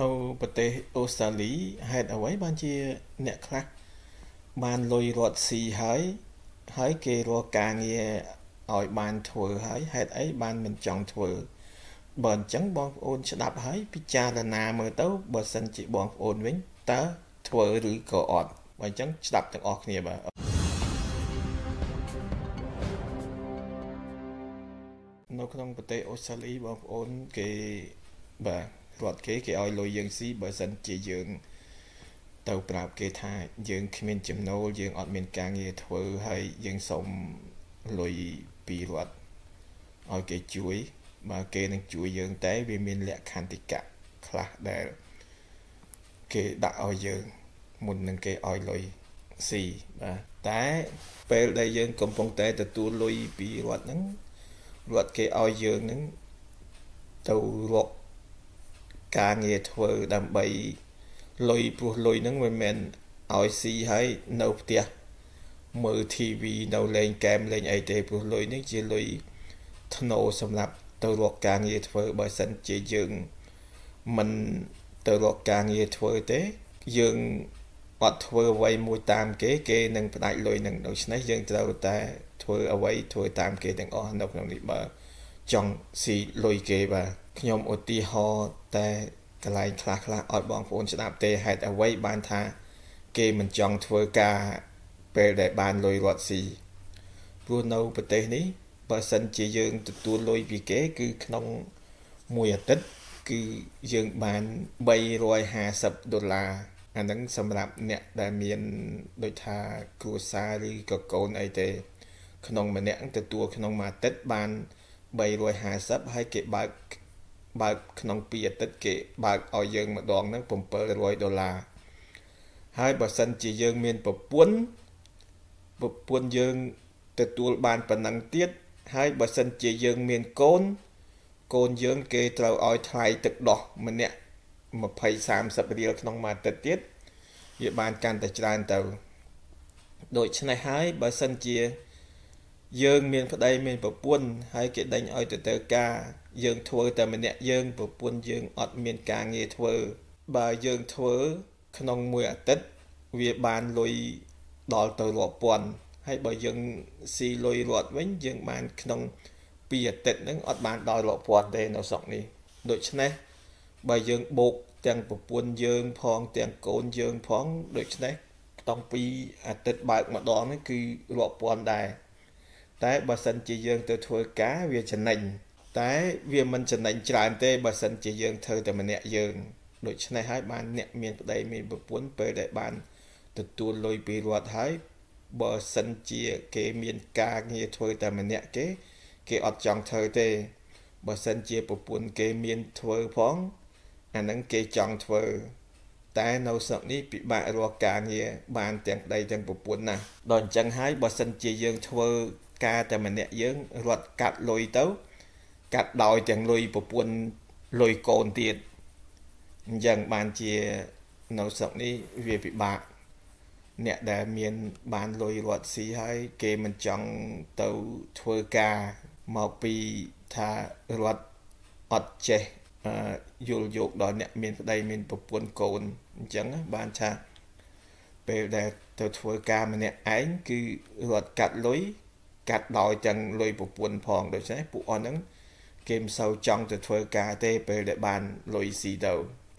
នៅប្រទេសអូស្ត្រាលីហេតុអ្វីបានជាអ្នកខ្លះបានលុយរត់ស៊ីហើយហើយគេរកការងារឲ្យបានធ្វើហើយហេតុអីបានមិនចង់ធ្វើបើអញ្ចឹងបងប្អូនស្ដាប់ហើយពិចារណាមើលទៅបើសិនជាបងប្អូនវិញតើធ្វើឬក៏អត់បើអញ្ចឹងស្ដាប់ទាំងអស់គ្នាបាទនៅក្នុងប្រទេសអូស្ត្រាលីបងប្អូនគេបាទ គាត់គេគេឲ្យលុយយើងស៊ីបើសិនជាយើងទៅប្រាប់គេថាយើងគ្មានចំណូលយើងអត់មានការងារធ្វើហើយយើងសុំលុយពីរដ្ឋឲ្យគេជួយបើគេនឹងជួយយើងតែវាមានលក្ខន្តិកៈខ្លះដែលគេដាក់ឲ្យយើង មុននឹងគេឲ្យលុយស៊ីបាទតែពេលដែលយើងកំពុងតែទទួលលុយពីរដ្ឋហ្នឹងរដ្ឋគេឲ្យយើងហ្នឹងទៅរក ការងារធ្វើដើម្បីលុយព្រោះលុយហ្នឹងមិនមែនឲ្យស៊ីហើយនៅផ្ទះមើល TV នៅលេងហ្គេមលេងអីទេព្រោះលុយនេះជាលុយធ្នូសម្រាប់ទៅរកការងារធ្វើបើសិនជាយើងមិនទៅរកការងារធ្វើទេ យើងអត់ធ្វើអ្វីមួយតាមគេគេនឹងផ្ដាច់លុយនឹងដូច្នេះយើងត្រូវតែធ្វើអ្វីធ្វើតាមគេទាំងអស់នៅក្នុងនេះបើចង់ស៊ីលុយគេបាទ ខ្ញុំឧទាហរណ៍តែកន្លែងខ្លះខ្លះឲ្យបងប្អូនស្ដាប់ទេហេតុអ្វីបានថា គេមិនចង់ធ្វើការពេលដែលបានលុយរត់ស៊ីព្រោះនៅប្រទេសនេះបើសិនជាយើងទទួលលុយពីគេ គឺក្នុងមួយអាទិត្យគឺយើងបាន350ដុល្លារអាហ្នឹងសម្រាប់អ្នកដែលមានដូចថាគ្រួសារឬក៏កូនអីទេ ក្នុងម្នាក់ទទួលក្នុងមួយអាទិត្យបាន350ហើយគេបើក បើកក្នុង2អាទិត្យគេបើកឲ្យយើងម្ដងហ្នឹង700ដុល្លារហើយបើសិនជាយើងមានប្រពន្ធប្រពន្ធយើងទទួលបានប៉ុណ្ណឹងទៀតហើយបើសិនជាយើងមានកូនកូនយើងគេត្រូវឲ្យថ្លៃទឹកដោះម្នាក់20 30រៀលក្នុងមួយអាទិត្យទៀតវាបានកាន់តែច្រើនទៅដូច្នេះហើយបើសិនជាយើងមានប្តីមានប្រពន្ធហើយគេដេញឲ្យទៅទៅការ យើងធ្វើតែម្នាក់យើងប្រពន្ធយើងអត់មានការងារធ្វើ បើយើងធ្វើក្នុងមួយអាទិត្យវាបានលុយដល់ទៅរាប់ពាន់ហើយបើយើងស៊ីលុយរត់វិញយើងបានក្នុងពីអាទិត្យហ្នឹងអត់បានដល់រាប់ពាន់ទេនៅស្រុកនេះដូច្នេះបើយើងបូកទាំងប្រពន្ធយើងផងទាំងកូនយើងផងដូច្នេះក្នុងពីអាទិត្យបើកម្ដងនេះគឺរាប់ពាន់ដែរតែបើសិនជាយើងទៅធ្វើការវាចំណេញ តែវាមិនចំណេញច្រើនទេបើសិនជាយើងធ្វើតែម្នាក់យើងដូច្នេះហើយបានអ្នកមានប្តីមានប្រពន្ធពេលដែលបានទទួលលុយពីរដ្ឋហើយបើសិនជាគេមានការងារធ្វើតែម្នាក់គេ គេអត់ចង់ធ្វើទេបើសិនជាប្រពន្ធគេមានធ្វើផងអានឹងគេចង់ធ្វើ តែនៅស្រុកនេះពិបាករកការងារបានទាំងប្តីទាំងប្រពន្ធណាស់ដល់អញ្ចឹងហើយបើសិនជាយើងធ្វើការតែម្នាក់យើងរត់កាត់លុយទៅ កាត់ដោយទាំងលុយប្រពន្ធលុយកូនទៀតអញ្ចឹងបានជានៅស្រុកនេះវាពិបាកអ្នកដែលមានបានលុយរត់ស៊ីហើយគេមិនចង់ទៅធ្វើការមកពីថារត់អត់ចេះយល់យោគដល់អ្នកមានប្តីមានប្រពន្ធកូនអញ្ចឹងបានថាពេលដែលទៅធ្វើការម្នាក់ឯងគឺរត់កាត់លុយកាត់ដោយទាំងលុយប្រពន្ធផងដូច្នេះពួកអស់ហ្នឹង គេមិនសូវចង់ទៅធ្វើការទេពេលដែលបានលុយស៊ីទៅ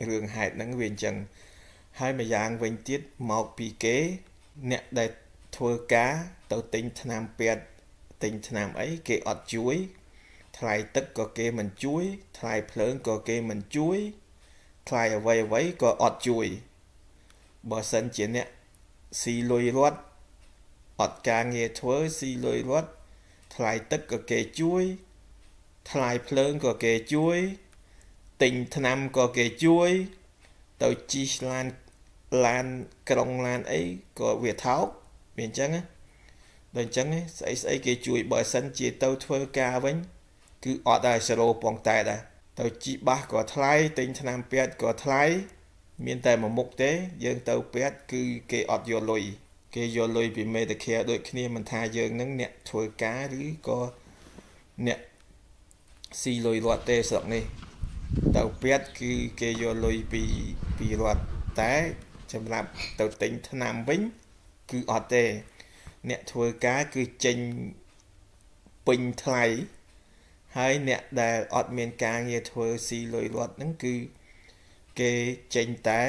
រឿងហេតុហ្នឹងវាអញ្ចឹងហើយម្យ៉ាងវិញទៀតមកពីគេ អ្នកដែលធ្វើការទៅទិញថ្នាំពេទ្យទិញថ្នាំអីគេអត់ជួយ ថ្លៃទឹកក៏គេមិនជួយ ថ្លៃភ្លើងក៏គេមិនជួយថ្លៃអ្វីអ្វីក៏អត់ជួយបើសិនជាអ្នកស៊ីលុយរត់អត់ការងារធ្វើស៊ីលុយរត់ថ្លៃទឹកក៏គេជួយ ថ្លៃភ្លើងក៏គេជួយទិញថ្នាំក៏គេជួយ ទៅជីឡានឡានក្រុងឡានអីក៏វាថោកវាអញ្ចឹងណាដូចអញ្ចឹងស្អីស្អីគេជួយបើសិនជាទៅធ្វើការវិញ គឺអត់ដែរសេរ៉ូពងតែដែរទៅជីបាសក៏ថ្លៃទិញថ្នាំពេទ្យក៏ថ្លៃមានតែមួយមុខទេ យើងទៅពេទ្យគឺគេអត់យកលុយគេយកលុយពី Medicare ដូចគ្នាមិនថាយើងនឹងអ្នកធ្វើការឬក៏អ្នក ស៊ីលុយរត់ទេស្រុកនេះទៅពេទ្យគឺគេយកលុយពីពីរដ្ឋតែសម្រាប់ទៅទិញថ្នាំវិញគឺអត់ទេ អ្នកធ្វើការគឺចេញពេញថ្លៃហើយអ្នកដែលអត់មានការងារធ្វើស៊ីលុយរត់ហ្នឹងគឺគេចេញតែ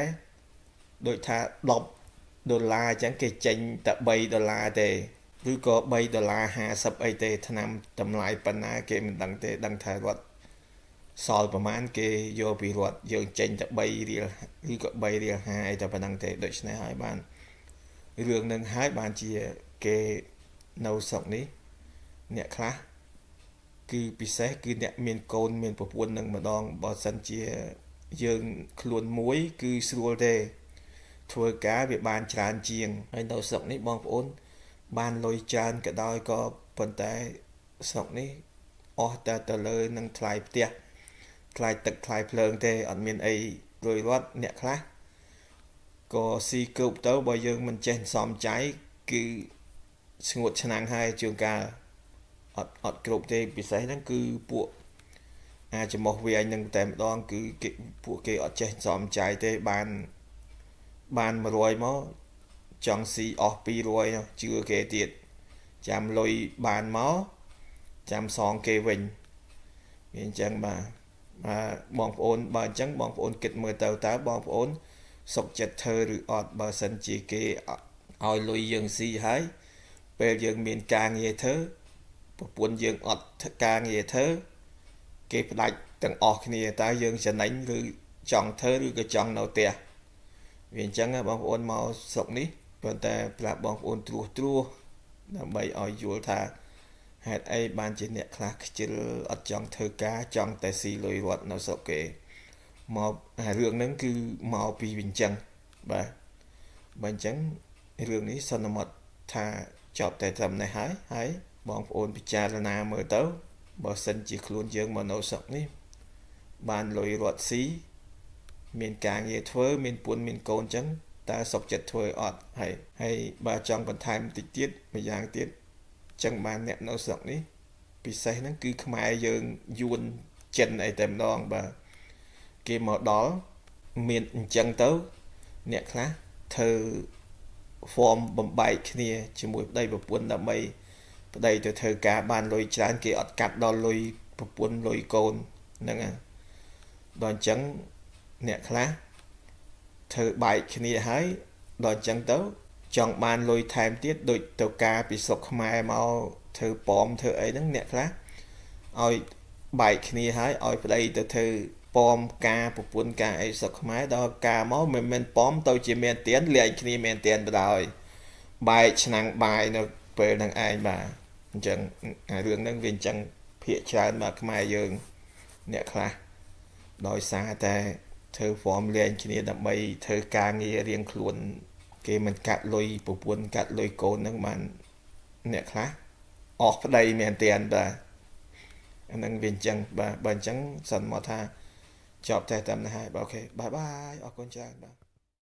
ដូចថា10ដុល្លារអញ្ចឹងគេចេញតែ3ដុល្លារទេ ឬក៏3ដុល្លារ50អីទេឆ្នាំតម្លៃប៉ុណ្ណាគេមិនដឹងទេដឹងថារត់សល់ប្រហែលគេយកពីរត់យើងចេញតែ3រៀលឬក៏3រៀល5អីតែប៉ុណ្ណឹងទេដូច្នេះហើយបានរឿងនឹងហើយបានជាគេនៅស្រុកនេះអ្នកខ្លះគឺពិសេសគឺអ្នកមានកូនមានប្រពន្ធនឹងម្ដងបើសិនជាយើងខ្លួនមួយគឺស្រួលទេធ្វើការវាបានច្រើនជាងហើយនៅស្រុកនេះបងប្អូន បានលុយច្រើនក៏ដោយក៏ប៉ុន្តែស្រុកនេះអស់តែទៅលើនឹងថ្លៃផ្ទះថ្លៃទឹកថ្លៃភ្លើងទេអត់មានអីរួយរត់អ្នកខ្លះក៏ស៊ីគ្រប់ទៅបើយើងមិនចេះសំចៃគឺស្ងួតឆ្នាំងហើយជួនកាលអត់អត់គ្រប់ទេពិសេសហ្នឹងគឺពួកអាចចំោះវាញនឹងតែម្ដងគឺគេពួកគេអត់ចេះសំចៃទេបានបាន100មក ចង់ស៊ីអស់200ជឿគេទៀតចាំលុយបានមកចាំសងគេវិញវាអញ្ចឹងបាទបាទបងប្អូនបើអញ្ចឹងបងប្អូនគិតមើលទៅតើបងប្អូនសុខចិត្តធ្វើឬអត់បើសិនជាគេឲ្យលុយយើងស៊ីហើយពេលយើងមានការងារធ្វើប្រពន្ធយើងអត់ការងារធ្វើគេផ្ដាច់ទាំងអស់គ្នាតើយើងចំណេញឬចង់ធ្វើឬក៏ចង់នៅផ្ទះវាអញ្ចឹងបងប្អូនមកស្រុកនេះ ប៉ុន្តែប្រាប់បងប្អូនត្រួសត្រាសដើម្បីឲ្យយល់ថាហេតុអីបានជាអ្នកខ្លះខ្ជិលអត់ចង់ធ្វើការចង់តែស៊ីលុយរត់នៅស្រុកគេមករឿងហ្នឹងគឺមកពីវិញចឹងបាទបើអញ្ចឹងរឿងនេះសន្មត់ថាចប់តែត្រឹមនេះហើយហើយបងប្អូនពិចារណាមើលទៅបើសិនជាខ្លួនយើងមកនៅស្រុកនេះ បានលុយរត់ស៊ីមានការងារធ្វើ មានពួនមានកូនចឹង តើសុខចិត្តធ្វើអត់ហើយហើយបើចង់បន្ថែមតិចទៀតម្យ៉ាងទៀតចឹងបានអ្នកនៅស្រុកនេះ ពិសេសហ្នឹងគឺខ្មែរយើងយួនចិនអីតែម្ដងបាទគេមកដល់មានអញ្ចឹងទៅ អ្នកខ្លះធ្វើ form បំបែកគ្នាជាមួយប្តីប្រពន្ធដើម្បីប្តីទៅធ្វើការបានលុយច្រើនគេអត់កាត់ដល់លុយប្រពន្ធលុយកូនហ្នឹងហើយដល់អញ្ចឹងអ្នកខ្លះ ធ្វើបែកគ្នាហើយដល់អញ្ចឹងទៅ ចង់បានលុយថែមទៀតដូចទៅការពីស្រុកខ្មែរមកធ្វើប៉មធ្វើអីហ្នឹងអ្នកខ្លះឲ្យបែកគ្នាហើយឲ្យប្តីទៅធ្វើប៉មការប្រពន្ធការអីស្រុកខ្មែរដល់ការមកមិនមែនប៉មទៅជាមានទៀនលាយគ្នាមានទៀនបដ ாய் បែកឆ្នាំងបាយនៅពេលហ្នឹងឯងបាទអញ្ចឹងរឿងហ្នឹងវាអញ្ចឹងភាគច្រើនមកខ្មែរយើងអ្នកខ្លះដោយសារតែ ធ្វើ form លែងគ្នាដើម្បីធ្វើការងាររៀងខ្លួន គេមិនកាត់លុយប្រពន្ធកាត់លុយកូនហ្នឹងបានអ្នកខ្លះអស់ប្តីមែនតើបាទអានឹងវាអញ្ចឹងបាទបើអញ្ចឹងសិនមកថាចប់តែតាមនេះហើយបាទ OK bye bye អរគុណច្រើនបាទ